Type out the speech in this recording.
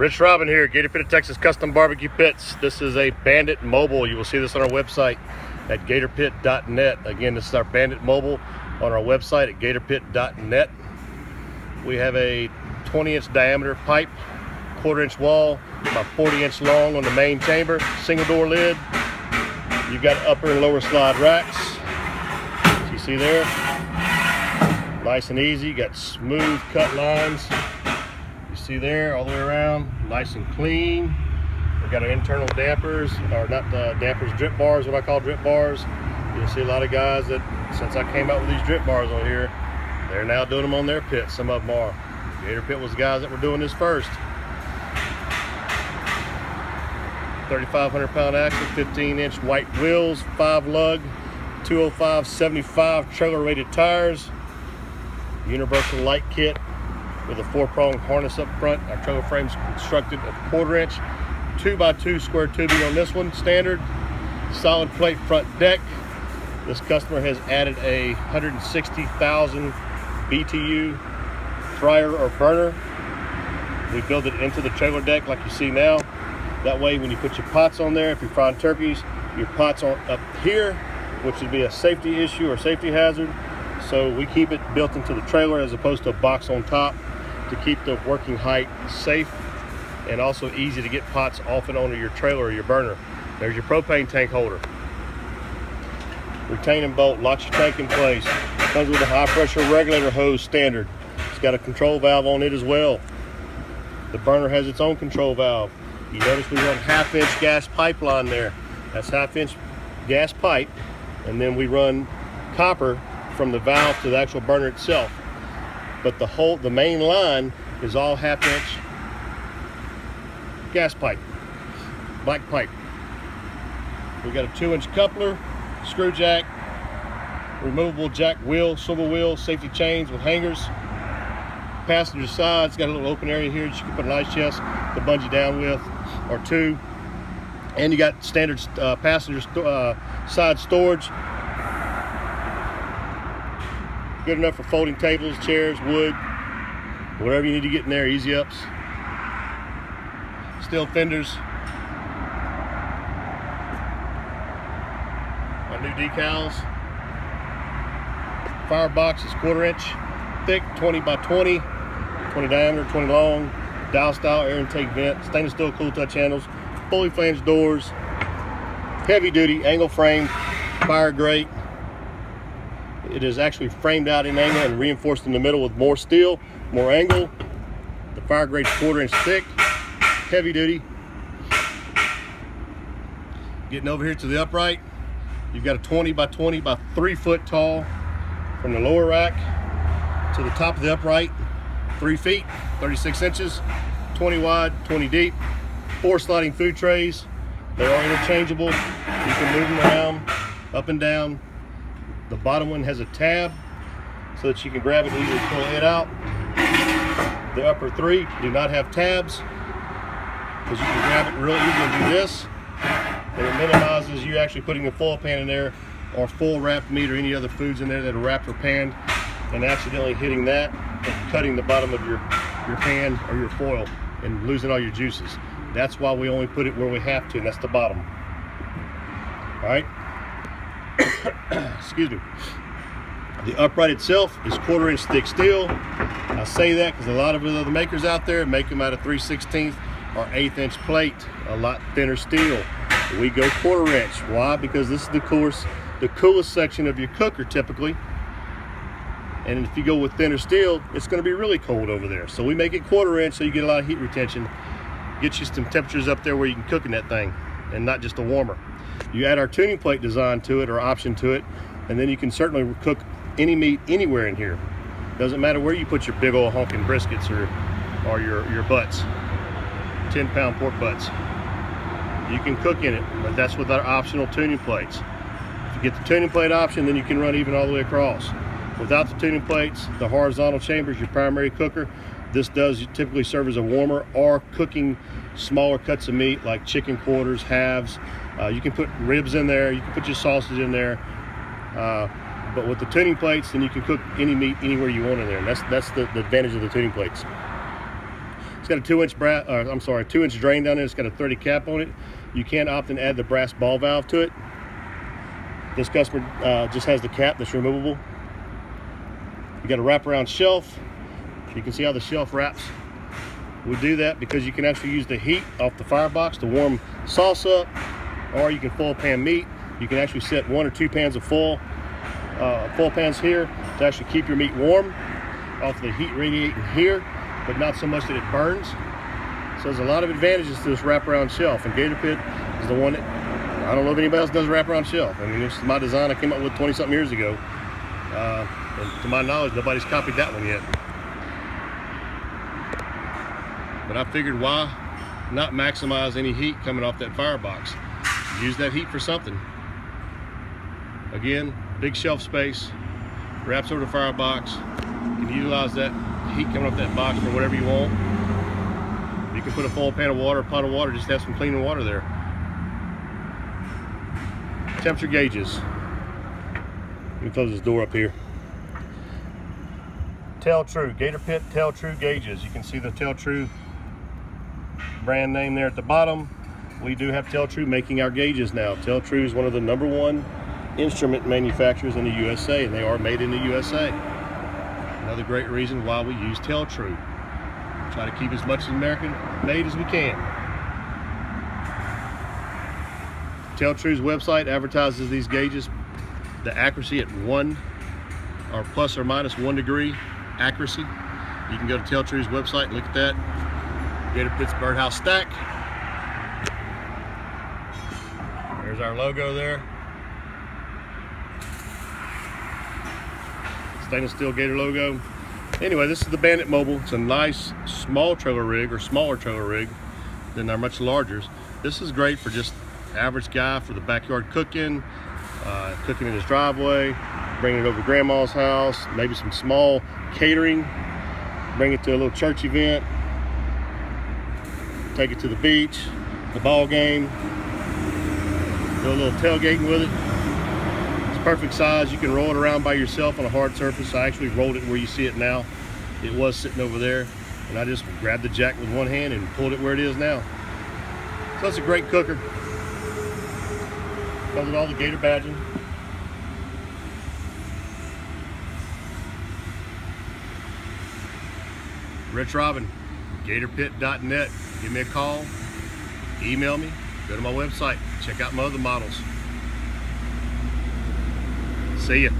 Rich Robin here, Gator Pit of Texas Custom Barbecue Pits. This is a Bandit Mobile. You will see this on our website at gatorpit.net. Again, this is our Bandit Mobile on our website at gatorpit.net. We have a 20 inch diameter pipe, quarter inch wall, about 40 inch long on the main chamber, single door lid. You've got upper and lower slide racks. As you see there, nice and easy. got smooth cut lines see there all the way around nice and clean. We've got our internal dampers or not the dampers drip bars what i call drip bars. You'll see a lot of guys that since i came out with these drip bars on here they're now doing them on their pits some of them are. Gator pit was the guys that were doing this first. 3500 pound axle 15 inch white wheels five lug 205 75 trailer rated tires universal light kit with a four-prong harness up front. Our trailer frame is constructed of quarter inch, two by two square tubing on this one, standard. Solid plate front deck. This customer has added a 160,000 BTU fryer or burner. We build it into the trailer deck like you see now. That way when you put your pots on there, if you're frying turkeys, your pots aren't up here, which would be a safety issue or safety hazard. So we keep it built into the trailer as opposed to a box on top to keep the working height safe and also easy to get pots off and onto your trailer or your burner. There's your propane tank holder. Retaining bolt, locks your tank in place. Comes with a high pressure regulator hose standard. It's got a control valve on it as well. The burner has its own control valve. You notice we run half inch gas pipeline there. That's half inch gas pipe. And then we run copper from the valve to the actual burner itself but the whole the main line is all half inch gas pipe black pipe. We got a two inch coupler screw jack removable jack wheel swivel wheel safety chains with hangers. Passenger side it's got a little open area here that you can put an ice chest to bungee down with or two. And you got standard uh, passenger uh, side storage Good enough for folding tables, chairs, wood, whatever you need to get in there, easy ups. Steel fenders. My new decals. Firebox is quarter inch thick, 20 by 20, 20 diameter, 20 long, dial style air intake vent, stainless steel cool touch handles, fully flanged doors, heavy duty angle frame, fire grate, it is actually framed out in angle and reinforced in the middle with more steel, more angle. The fire grade quarter inch thick, heavy duty. Getting over here to the upright, you've got a 20 by 20 by three foot tall from the lower rack to the top of the upright, three feet, 36 inches, 20 wide, 20 deep, four sliding food trays. They are interchangeable. You can move them around, up and down, the bottom one has a tab so that you can grab it and easily pull it out. The upper three do not have tabs because you can grab it real easy and do this. And it minimizes you actually putting a foil pan in there or full wrapped meat or any other foods in there that are wrapped or panned and accidentally hitting that and cutting the bottom of your, your pan or your foil and losing all your juices. That's why we only put it where we have to, and that's the bottom. All right. excuse me. The upright itself is quarter inch thick steel. I say that because a lot of other makers out there make them out of 3 16th or eighth inch plate, a lot thinner steel. We go quarter inch. Why? Because this is the coolest, the coolest section of your cooker typically. And if you go with thinner steel, it's going to be really cold over there. So we make it quarter inch so you get a lot of heat retention. Get you some temperatures up there where you can cook in that thing and not just a warmer. You add our tuning plate design to it or option to it, and then you can certainly cook any meat anywhere in here. Doesn't matter where you put your big old honking briskets or, or your, your butts, 10 pound pork butts. You can cook in it, but that's with our optional tuning plates. If you get the tuning plate option, then you can run even all the way across. Without the tuning plates, the horizontal chamber is your primary cooker. This does typically serve as a warmer or cooking smaller cuts of meat like chicken quarters, halves. Uh, you can put ribs in there, you can put your sausage in there. Uh, but with the tuning plates, then you can cook any meat anywhere you want in there. And that's, that's the, the advantage of the tuning plates. It's got a two inch brass, uh, I'm sorry, two inch drain down there. It's got a 30 cap on it. You can opt and add the brass ball valve to it. This customer uh, just has the cap that's removable. You got a wraparound shelf. You can see how the shelf wraps. We do that because you can actually use the heat off the firebox to warm sauce up, or you can full pan meat. You can actually set one or two pans of full, uh, full pans here to actually keep your meat warm off the heat radiating here, but not so much that it burns. So there's a lot of advantages to this wraparound shelf, and Gator Pit is the one that, I don't know if anybody else does a wraparound shelf. I mean, this is my design I came up with 20 something years ago. Uh, and to my knowledge, nobody's copied that one yet. But I figured why not maximize any heat coming off that firebox? Use that heat for something. Again, big shelf space, wraps over the firebox. You can utilize that heat coming off that box for whatever you want. You can put a full pan of water, a pot of water, just have some clean water there. Temperature gauges. Let me close this door up here. Tel-Tru, Gator Pit Tel-Tru gauges. You can see the Tel-Tru brand name there at the bottom. We do have Tel-Tru making our gauges now. Tel-Tru is one of the number one instrument manufacturers in the USA, and they are made in the USA. Another great reason why we use Tel-Tru. Try to keep as much American made as we can. Tel-Tru's website advertises these gauges, the accuracy at one or plus or minus one degree accuracy. You can go to Tel-Tru's website and look at that. Gator Pit's Birdhouse Stack. There's our logo there. Stainless steel Gator logo. Anyway, this is the Bandit Mobile. It's a nice small trailer rig or smaller trailer rig than our much larger. This is great for just average guy for the backyard cooking, uh, cooking in his driveway, bringing it over grandma's house, maybe some small catering, bring it to a little church event, take it to the beach, the ball game, do a little tailgating with it. It's perfect size. You can roll it around by yourself on a hard surface. I actually rolled it where you see it now. It was sitting over there, and I just grabbed the jack with one hand and pulled it where it is now. So it's a great cooker. Comes with all the gator badging. Rich Robin, gatorpit.net. Give me a call, email me, go to my website, check out my other models. See ya.